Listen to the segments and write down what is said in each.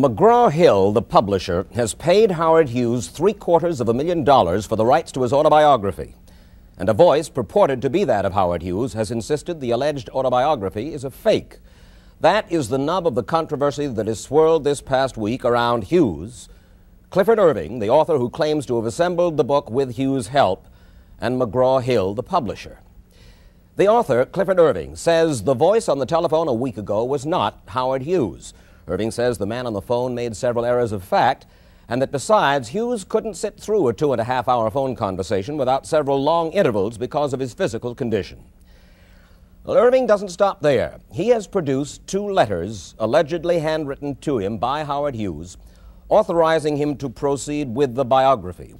McGraw-Hill, the publisher, has paid Howard Hughes three quarters of a million dollars for the rights to his autobiography. And a voice purported to be that of Howard Hughes has insisted the alleged autobiography is a fake. That is the nub of the controversy that has swirled this past week around Hughes, Clifford Irving, the author who claims to have assembled the book with Hughes' help, and McGraw-Hill, the publisher. The author, Clifford Irving, says the voice on the telephone a week ago was not Howard Hughes. Irving says the man on the phone made several errors of fact, and that besides, Hughes couldn't sit through a two and a half hour phone conversation without several long intervals because of his physical condition. Well, Irving doesn't stop there. He has produced two letters allegedly handwritten to him by Howard Hughes, authorizing him to proceed with the biography.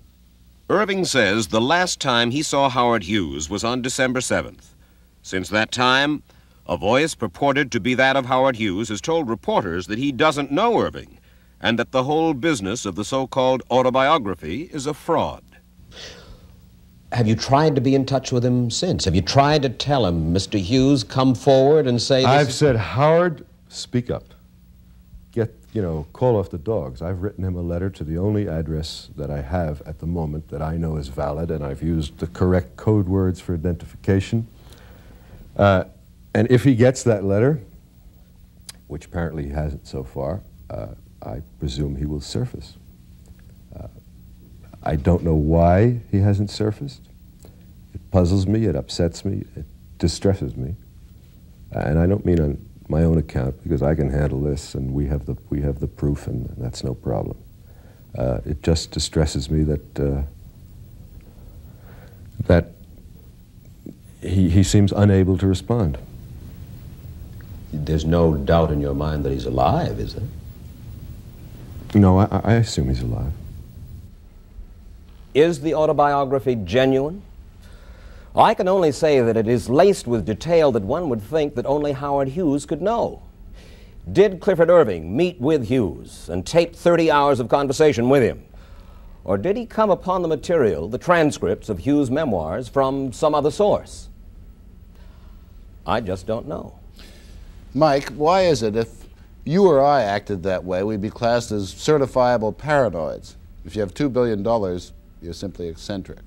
Irving says the last time he saw Howard Hughes was on December 7th. Since that time, a voice purported to be that of Howard Hughes has told reporters that he doesn't know Irving and that the whole business of the so called autobiography is a fraud. Have you tried to be in touch with him since? Have you tried to tell him, Mr. Hughes, come forward and say I've is... said, Howard, speak up. Get, you know, call off the dogs. I've written him a letter to the only address that I have at the moment that I know is valid, and I've used the correct code words for identification. Uh, and if he gets that letter, which apparently he hasn't so far, uh, I presume he will surface. Uh, I don't know why he hasn't surfaced. It puzzles me, it upsets me, it distresses me. And I don't mean on my own account because I can handle this and we have the, we have the proof and that's no problem. Uh, it just distresses me that, uh, that he, he seems unable to respond. There's no doubt in your mind that he's alive, is there? No, I, I assume he's alive. Is the autobiography genuine? I can only say that it is laced with detail that one would think that only Howard Hughes could know. Did Clifford Irving meet with Hughes and tape 30 hours of conversation with him? Or did he come upon the material, the transcripts of Hughes' memoirs, from some other source? I just don't know. Mike, why is it if you or I acted that way, we'd be classed as certifiable paranoids? If you have $2 billion, you're simply eccentric.